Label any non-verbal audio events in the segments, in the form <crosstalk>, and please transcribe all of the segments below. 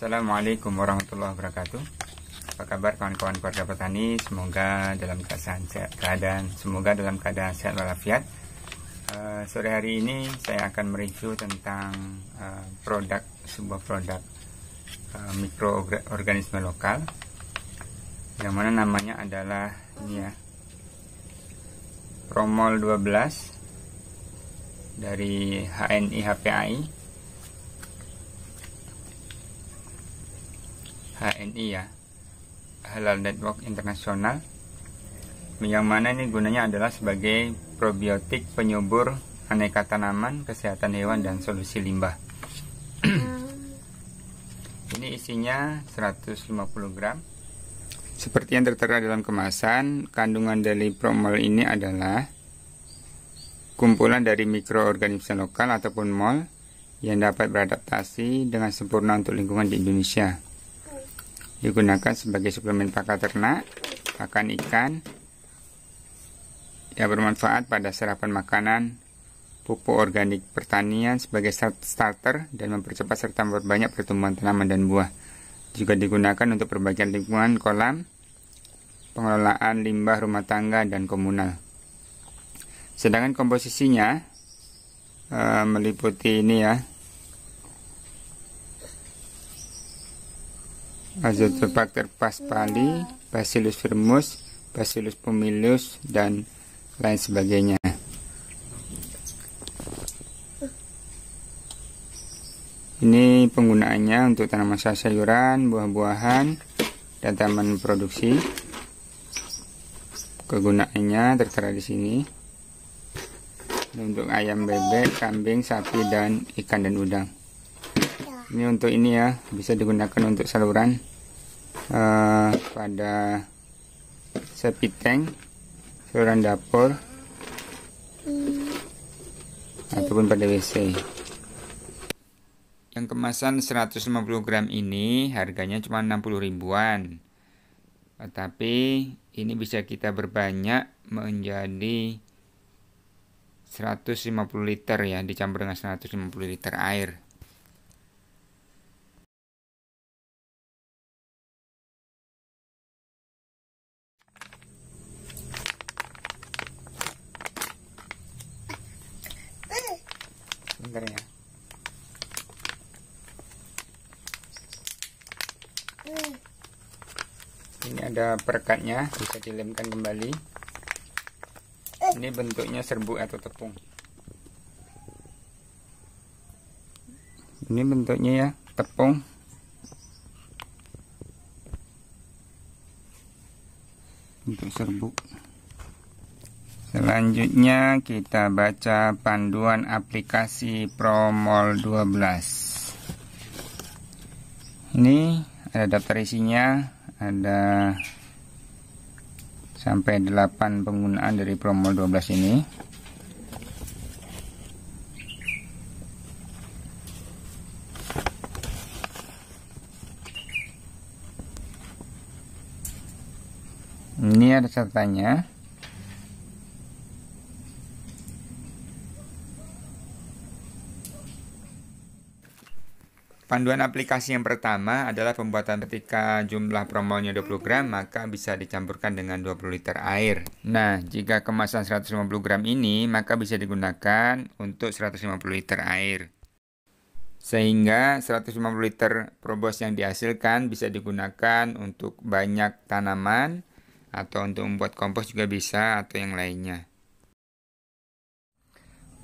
Assalamualaikum warahmatullahi wabarakatuh. Apa kabar kawan-kawan keluarga petani? Semoga dalam keadaan sehat keadaan Semoga dalam keadaan sehat walafiat. Uh, Sore hari ini saya akan mereview tentang uh, produk Sebuah produk uh, mikroorganisme lokal. Yang mana namanya adalah Ini ya Promol 12 Dari HNI HPAI HNI ya Halal Network Internasional yang mana ini gunanya adalah sebagai probiotik penyubur aneka tanaman, kesehatan hewan dan solusi limbah. <clears throat> ini isinya 150 gram. Seperti yang tertera dalam kemasan, kandungan dari promol ini adalah kumpulan dari mikroorganisme lokal ataupun mol yang dapat beradaptasi dengan sempurna untuk lingkungan di Indonesia digunakan sebagai suplemen pakan ternak, pakan ikan, yang bermanfaat pada serapan makanan, pupuk organik pertanian sebagai starter dan mempercepat serta memperbanyak pertumbuhan tanaman dan buah. Juga digunakan untuk perbaikan lingkungan kolam, pengelolaan limbah rumah tangga dan komunal. Sedangkan komposisinya e, meliputi ini ya, Azotobacter paspali, Bacillus firmus, Bacillus pumilus, dan lain sebagainya. Ini penggunaannya untuk tanaman sayuran, buah-buahan, dan taman produksi. Kegunaannya tertera di sini. Untuk ayam bebek, kambing, sapi, dan ikan dan udang. Ini untuk ini ya, bisa digunakan untuk saluran uh, pada septic tank, saluran dapur, hmm. ataupun pada WC. Yang kemasan 150 gram ini harganya cuma 60 ribuan. Tetapi ini bisa kita berbanyak menjadi 150 liter ya, dicampur dengan 150 liter air. Sebentar ya. Ini ada perekatnya bisa dilemkan kembali. Ini bentuknya serbuk atau tepung. Ini bentuknya ya tepung. Untuk serbuk Selanjutnya kita baca panduan aplikasi Promol 12. Ini ada daftar isinya, ada sampai 8 penggunaan dari Promol 12 ini. Ini ada catatannya. Panduan aplikasi yang pertama adalah pembuatan ketika jumlah promolnya 20 gram maka bisa dicampurkan dengan 20 liter air. Nah, jika kemasan 150 gram ini maka bisa digunakan untuk 150 liter air. Sehingga 150 liter probos yang dihasilkan bisa digunakan untuk banyak tanaman atau untuk membuat kompos juga bisa atau yang lainnya.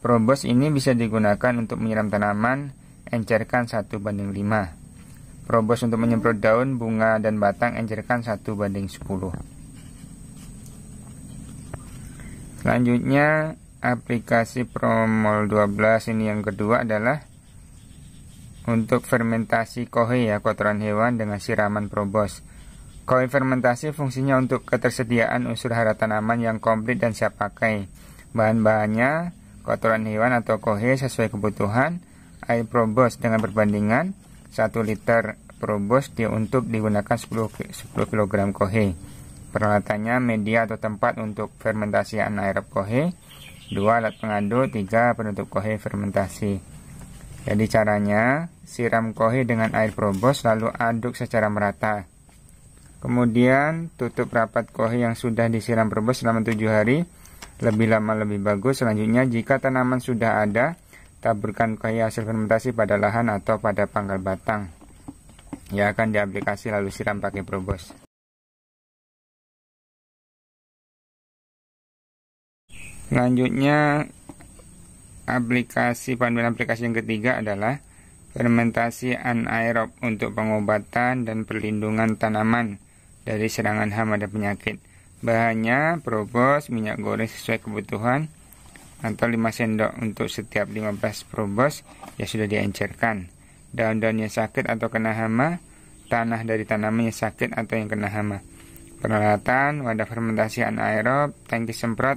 Probos ini bisa digunakan untuk menyiram tanaman encerkan 1 banding 5. Probos untuk menyemprot daun, bunga, dan batang encerkan 1 banding 10. Selanjutnya aplikasi Promol 12 ini yang kedua adalah untuk fermentasi kohe ya kotoran hewan dengan siraman probos. Kohe fermentasi fungsinya untuk ketersediaan unsur hara tanaman yang komplit dan siap pakai. Bahan-bahannya kotoran hewan atau kohe sesuai kebutuhan, air probos dengan perbandingan 1 liter probos dia untuk digunakan 10, 10 kg kohe. Peralatannya media atau tempat untuk fermentasi anaerob kohe, 2 alat pengaduk, 3 penutup kohe fermentasi. Jadi caranya siram kohe dengan air probos lalu aduk secara merata. Kemudian tutup rapat kohe yang sudah disiram probos selama 7 hari. Lebih lama lebih bagus. Selanjutnya jika tanaman sudah ada, taburkan kohe hasil fermentasi pada lahan atau pada pangkal batang. Ya akan diaplikasi lalu siram pakai probos. Selanjutnya aplikasi panduan aplikasi yang ketiga adalah fermentasi anaerob untuk pengobatan dan perlindungan tanaman dari serangan hama dan penyakit. Bahannya probos, minyak goreng sesuai kebutuhan atau 5 sendok untuk setiap 15 probos yang sudah diencerkan. Daun-daun yang sakit atau kena hama, tanah dari tanaman yang sakit atau yang kena hama. Peralatan, wadah fermentasi anaerob, tangki semprot,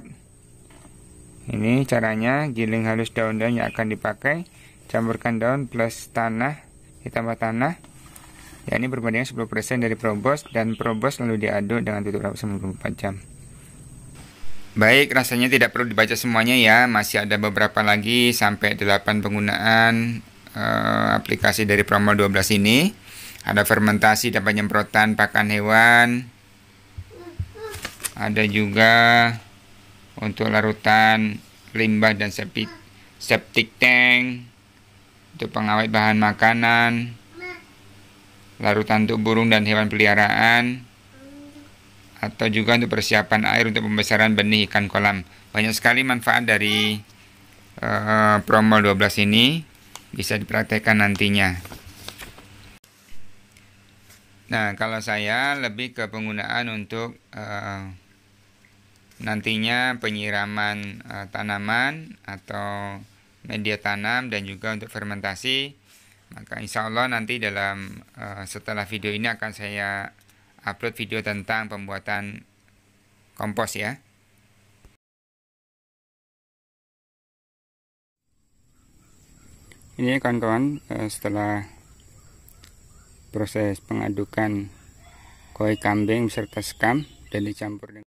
ini caranya giling halus daun-daun yang akan dipakai. Campurkan daun plus tanah, ditambah tanah. Ya ini berbanding 10% dari probos dan probos lalu diaduk dengan tutup rapat 94 jam. Baik, rasanya tidak perlu dibaca semuanya ya. Masih ada beberapa lagi sampai 8 penggunaan uh, aplikasi dari Promo 12 ini. Ada fermentasi dapat penyemprotan pakan hewan. Ada juga untuk larutan limbah dan septic, septic tank untuk pengawet bahan makanan larutan untuk burung dan hewan peliharaan atau juga untuk persiapan air untuk pembesaran benih ikan kolam. Banyak sekali manfaat dari uh, promo 12 ini. Bisa dipraktekkan nantinya. Nah kalau saya lebih ke penggunaan untuk uh, nantinya penyiraman uh, tanaman atau media tanam dan juga untuk fermentasi. Maka insya Allah nanti dalam uh, setelah video ini akan saya upload video tentang pembuatan kompos ya. Ini kawan-kawan uh, setelah proses pengadukan koi kambing beserta skam dan dicampur dengan